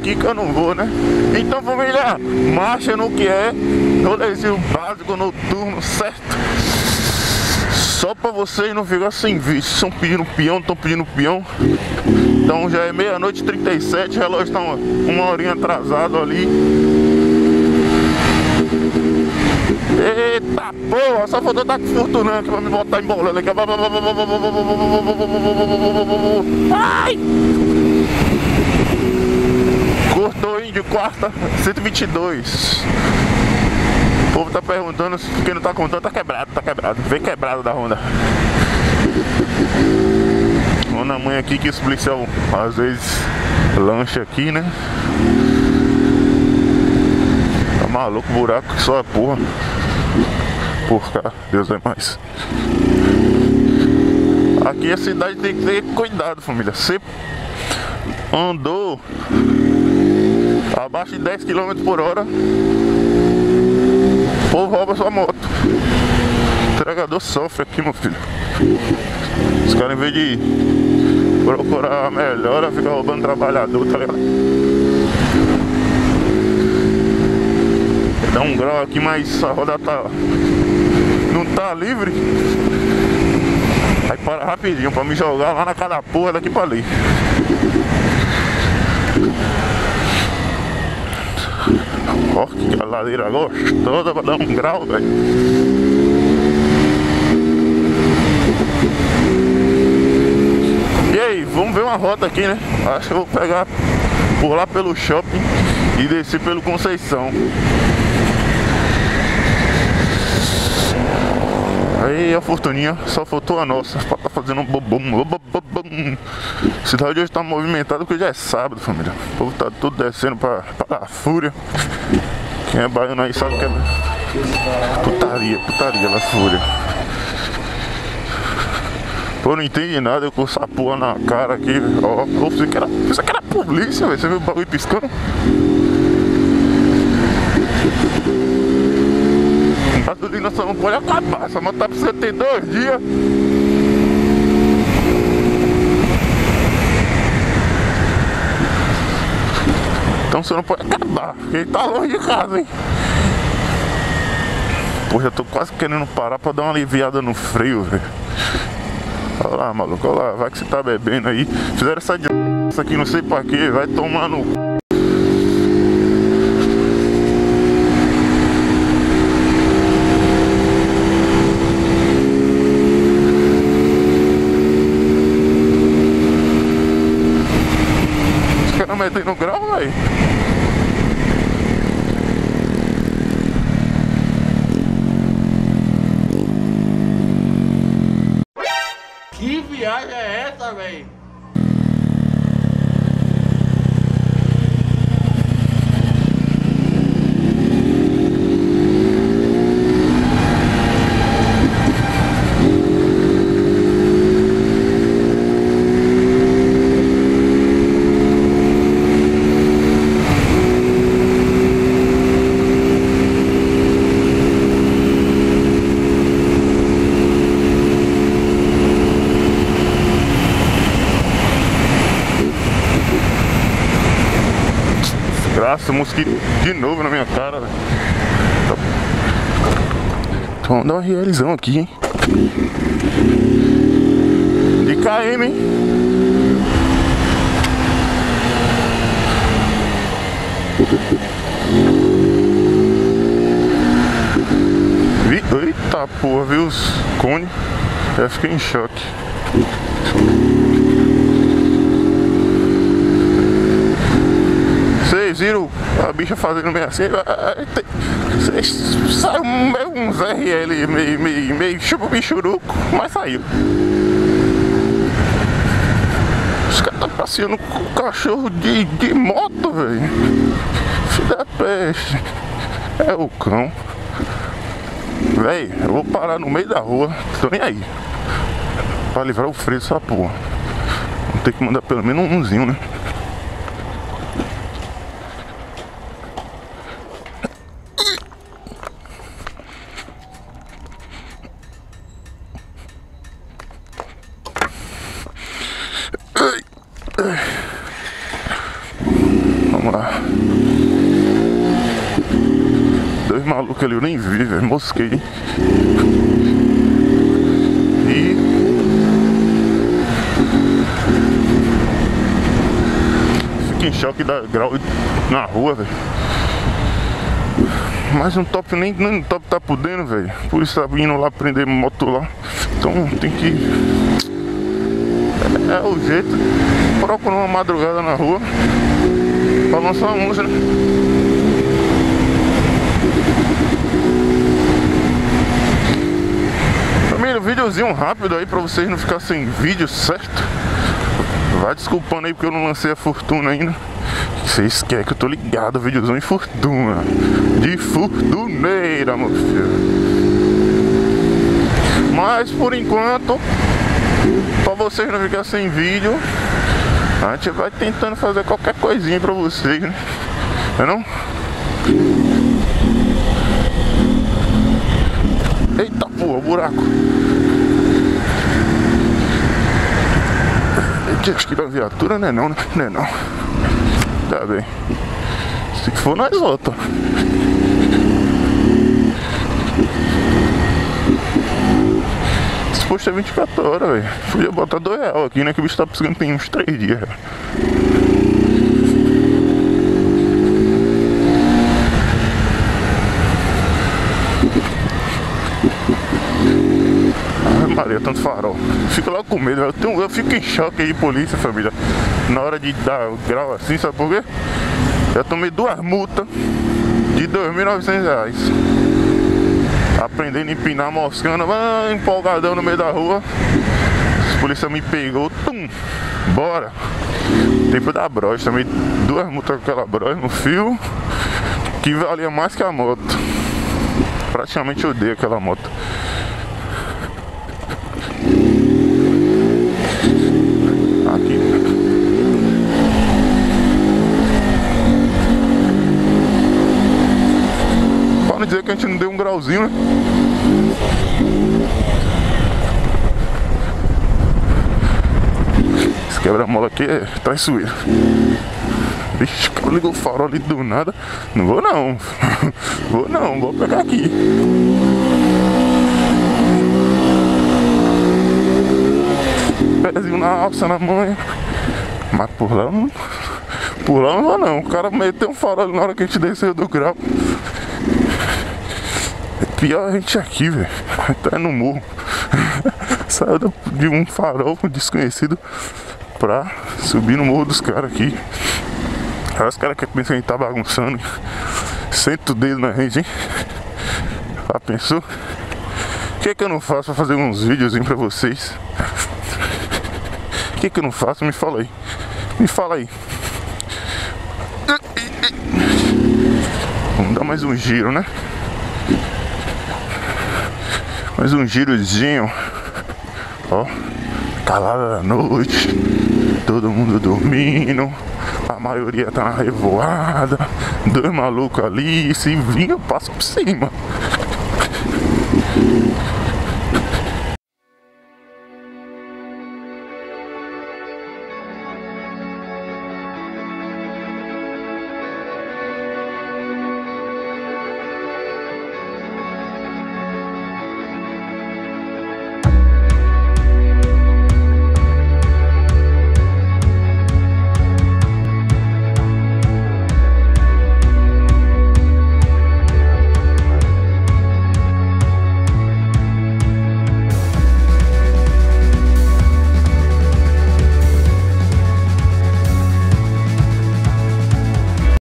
aqui que eu não vou, né? Então, família, marcha no que é, rolezinho básico, noturno, certo? Só pra vocês não ficarem sem vídeo. Estão pedindo peão, estão pedindo peão. Então já é meia-noite e 37, o relógio tá uma, uma horinha atrasado ali. Eita porra, só faltou estar com fortuna aqui pra me botar em aqui. Ai! Quarta, 122. O povo tá perguntando se quem não tá contando tá quebrado, tá quebrado. Vem quebrado da Honda. Honda mãe aqui que os policial às vezes lancha aqui, né? Tá maluco, buraco que só a porra. Por cá, Deus é mais. Aqui a cidade tem que ter cuidado, família. Você andou abaixo de 10 km por hora, o povo rouba sua moto. O entregador sofre aqui, meu filho. Os caras, em vez de procurar a melhora, fica roubando trabalhador, tá ligado? Dá um grau aqui, mas a roda tá. Não tá livre. Aí para rapidinho pra me jogar lá na cada porra daqui pra ali. Ó, que ladeira gostosa pra dar um grau, velho. E aí, vamos ver uma rota aqui, né? Acho que eu vou pegar por lá pelo shopping e descer pelo Conceição. Aí a fortuninha, só faltou a nossa pra tá fazendo um bobum, bobum. Cidade hoje tá movimentada porque já é sábado, família. O povo tá tudo descendo pra, pra fúria. Quem é baiano aí sabe que é putaria, putaria lá fúria. Pô, não entendi nada, eu com essa porra na cara aqui, ó. Eu pensei que era, pensei que era polícia, velho. Você viu o bagulho piscando? Gasolina só não pode acabar, moto tá pra você ter dois dias. Então você não pode acabar, porque tá longe de casa, hein? Pô, já tô quase querendo parar pra dar uma aliviada no freio, velho. Olha lá, maluco, olha lá, vai que você tá bebendo aí. Fizeram essa essa aqui, não sei pra quê, vai tomar no grau, velho. Que viagem é essa, velho? Graça, mosquito de novo na minha cara. Então vamos dar uma realizão aqui, hein? De KM, hein? Eita porra, viu os cones? Já fiquei em choque. Vocês viram a bicha fazendo meio assim? saiu meio uns RL meio, meio, meio chupa bichuruco, mas saiu. Os caras tá passeando com cachorro de, de moto, velho. Filho da peste. É o cão. Véi, eu vou parar no meio da rua, tô nem aí. Pra livrar o freio dessa porra. Vou ter que mandar pelo menos umzinho, né? Vamos lá. Dois malucos ali, eu nem vi, velho. Mosquei. E. Fiquei em choque da grau na rua, velho. Mas um top nem, nem top tá podendo, velho. Por isso tá vindo lá prender moto lá. Então tem que. É, é o jeito. Procura uma madrugada na rua. Lançar uma música, né? Família, um videozinho rápido aí pra vocês não ficar sem vídeo, certo? Vai desculpando aí porque eu não lancei a fortuna ainda. Vocês querem que eu tô ligado, videozão em fortuna. De fortuneira, meu filho. Mas por enquanto, pra vocês não ficarem sem vídeo, a gente vai tentando fazer qualquer coisinha pra vocês, né? Não é não? Eita porra, buraco. Acho que da viatura não é não, né? Não é não. Tá bem. Se for, nós volta. Posto é 24 horas, velho. Podia botar 2 reais aqui, né? Que o bicho tá precisando tem uns 3 dias. Ai, Maria, tanto farol. Fico logo com medo, eu, eu fico em choque aí de polícia, família. Na hora de dar grau assim, sabe por quê? Já tomei duas multas de 2.900 reais. Aprendendo a empinar moscando, ah, empolgadão no meio da rua. A polícia me pegou, tum, bora. Tempo da brocha, também duas multas com aquela brocha no fio, que valia mais que a moto. Praticamente odeio aquela moto. Aqui. Para não dizer que a gente não deu um grauzinho, né? Esse quebra-mola aqui é traiçoeiro. Vixe, o cara ligou o farol ali do nada. Não vou não. Vou não, vou pegar aqui. Pezinho na alça, na manha. Mas por lá não. Por lá não vou não. O cara meteu um farol na hora que a gente desceu do grau. É pior a gente aqui, velho. Até no morro. Saiu de um farol desconhecido pra subir no morro dos caras aqui. Aí os caras que pensam que a gente tá bagunçando. Senta o dedo na gente, hein? Já pensou? O que, que eu não faço pra fazer uns vídeos pra vocês? O que, que eu não faço? Me fala aí. Me fala aí. Vamos dar mais um giro, né? Mais um girozinho. Ó, calada da noite. Todo mundo dormindo. A maioria tá na revoada. Dois malucos ali. Se vir, eu passo por cima.